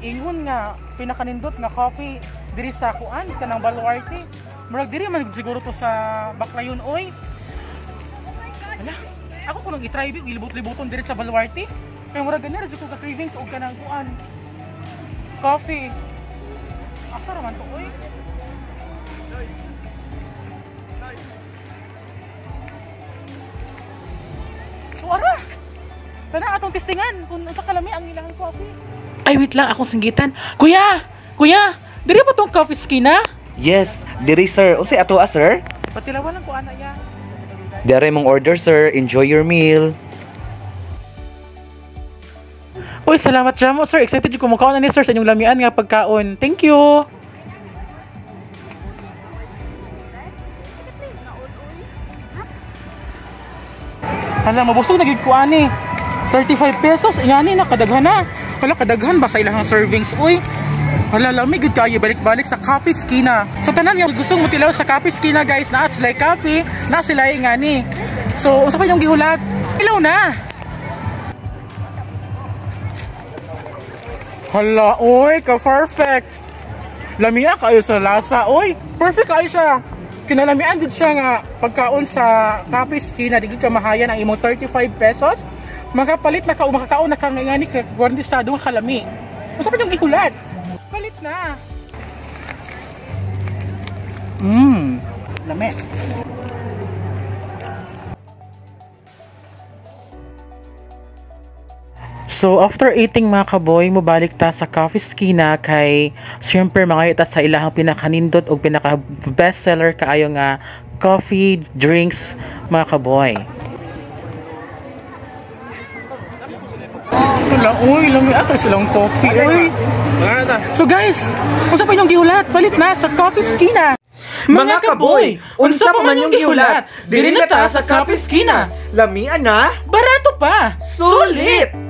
ingon nga pinakanindot nga coffee diri sa kuan kanang baluarte. Murag diri man siguro to sa Baklayon oy. Ala, ako ko nang i-try bi ilibot-liboton diri sa baluarte. Kaya murag ganyan ra ko ka cravings og kanang kuan. Coffee. Asa ra man to oy? So ara. Kana atong testingan kung sa Ay wait lang akong singgitan. Kuya, kuya, diri pa tong coffee skina? Yes, diri sir. Unsay ato ah, sir? Patilawan lang ko ana ya. Dere mong order sir. Enjoy your meal. Uy, salamat Jamo, sir. Excited yung kumakaon na ni sir sa inyong lamian nga pagkaon. Thank you. Hala, mabusog nagig ko ani. 35 pesos. Ingani na kadaghan na. Hala, kadaghan ba sa ilahang servings? Uy, Hala, lamig gud kayo balik-balik sa Kape Skina. Sa tanan nga gustong mutilaw sa Kape Skina, guys, na sila kape, na sila ingani. So, unsa pa yung gihulat? Ilaw na. Hala, oy, ka-perfect. Lamia kayo sa lasa, oy. Perfect kayo siya. Kinalamian din siya nga pagkaon sa Kape Skina, di ka mahayan ang imong 35 pesos. Makapalit na ka, makakaon na ka ngani ka gwardistado nga kalami. Pa yung gihulat? Palit na. Mmm, lami. So after eating mga kaboy, mubalik ta sa coffee skina kay siyempre mga ita sa ilahang pinakanindot o pinaka bestseller kaayo nga coffee drinks mga kaboy. Tula, uy, lami ata silang coffee, uy. So guys, unsa pa yung gihulat? Palit na sa coffee skina. Mga kaboy, unsa pa man yung gihulat? Diri na ta sa Kape Skina. Lamian na, Barato pa! sulit!